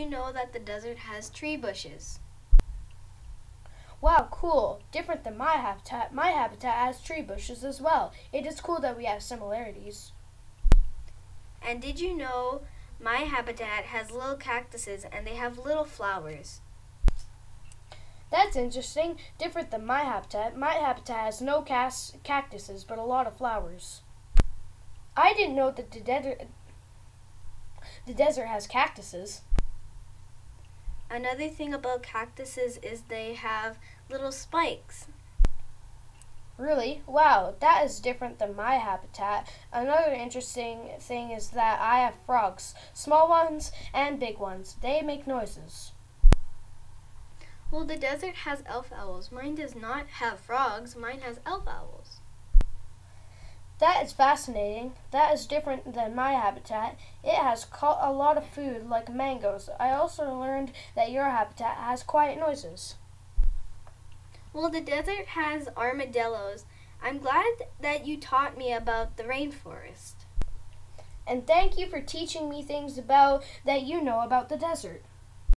you know that the desert has tree bushes? Wow, cool. Different than my habitat. My habitat has tree bushes as well. It is cool that we have similarities. And did you know my habitat has little cactuses and they have little flowers? That's interesting. Different than my habitat. My habitat has no cactuses, but a lot of flowers. I didn't know that the desert the desert has cactuses. Another thing about cactuses is they have little spikes. Really? Wow, that is different than my habitat. Another interesting thing is that I have frogs, small ones and big ones. They make noises. Well, the desert has elf owls. Mine does not have frogs. Mine has elf owls. That is fascinating. That is different than my habitat. It has caught a lot of food, like mangoes. I also learned that your habitat has quiet noises. Well, the desert has armadillos. I'm glad that you taught me about the rainforest. And thank you for teaching me things about that you know about the desert.